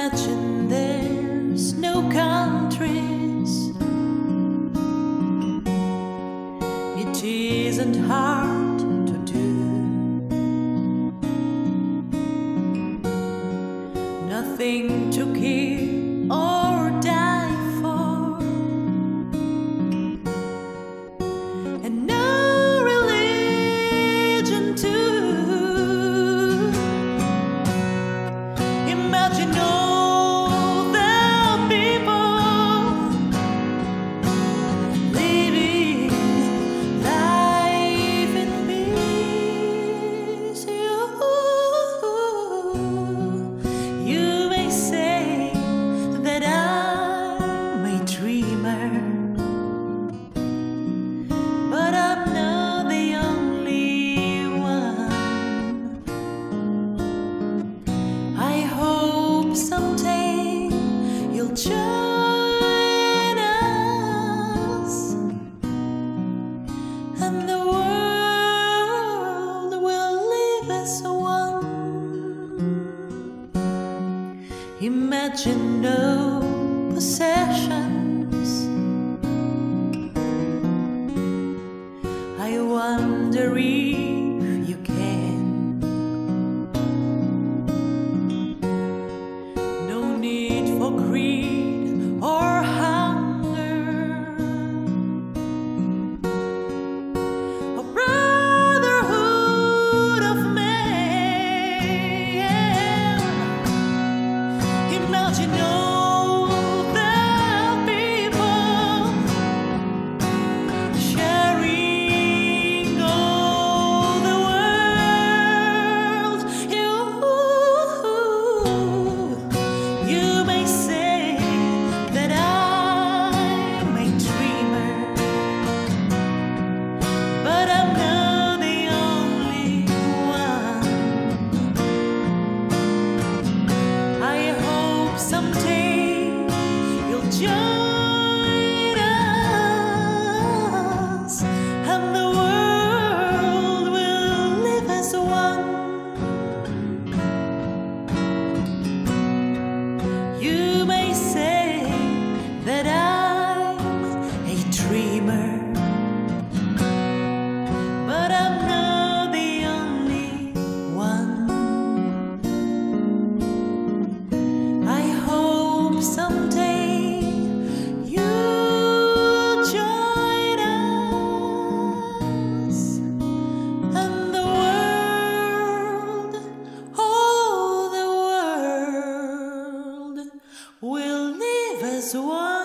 imagine there's no countries. It isn't hard to do. Nothing to keep. Imagine no possessions. I wonder if 사라지면 One.